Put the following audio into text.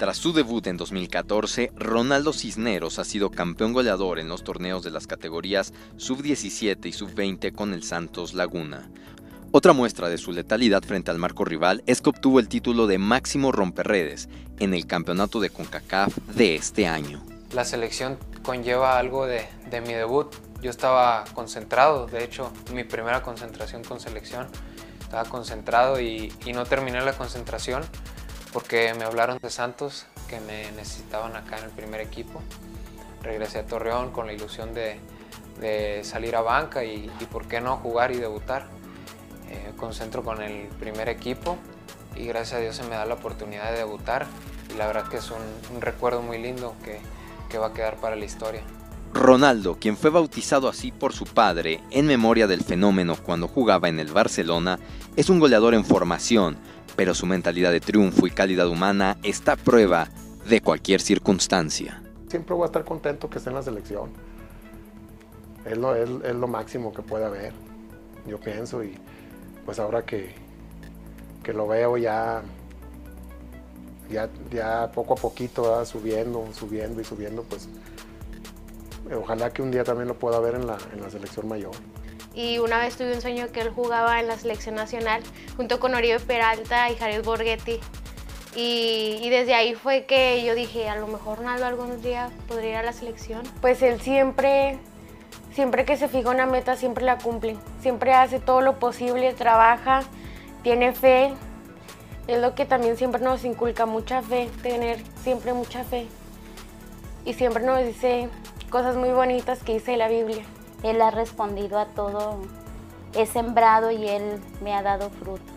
Tras su debut en 2014, Ronaldo Cisneros ha sido campeón goleador en los torneos de las categorías sub-17 y sub-20 con el Santos Laguna. Otra muestra de su letalidad frente al marco rival es que obtuvo el título de máximo romperredes en el campeonato de CONCACAF de este año. La selección conlleva algo de, mi debut. Yo estaba concentrado, de hecho mi primera concentración con selección, estaba concentrado y, no terminé la concentración porque me hablaron de Santos que me necesitaban acá en el primer equipo. Regresé a Torreón con la ilusión de, salir a banca y, por qué no jugar y debutar. Eh, concentro con el primer equipo y gracias a Dios se me da la oportunidad de debutar y la verdad que es un, recuerdo muy lindo que, que va a quedar para la historia. Ronaldo, quien fue bautizado así por su padre en memoria del fenómeno cuando jugaba en el Barcelona, es un goleador en formación, pero su mentalidad de triunfo y calidad humana está a prueba de cualquier circunstancia. Siempre voy a estar contento que esté en la selección. Es lo, es, lo máximo que puede haber, yo pienso, y pues ahora que, que lo veo ya, ya, poco a poquito, subiendo, subiendo y subiendo, pues ojalá que un día también lo pueda ver en la, en la selección mayor y una vez tuve un sueño que él jugaba en la selección nacional junto con Oribe Peralta y Jared Borghetti. Y, desde ahí fue que yo dije, a lo mejor Ronaldo algún día podría ir a la selección. Pues él siempre, siempre que se fija una meta, siempre la cumple. Siempre hace todo lo posible, trabaja, tiene fe. Es lo que también siempre nos inculca, mucha fe, tener siempre mucha fe. Y siempre nos dice cosas muy bonitas que dice la Biblia. Él ha respondido a todo, he sembrado y Él me ha dado frutos.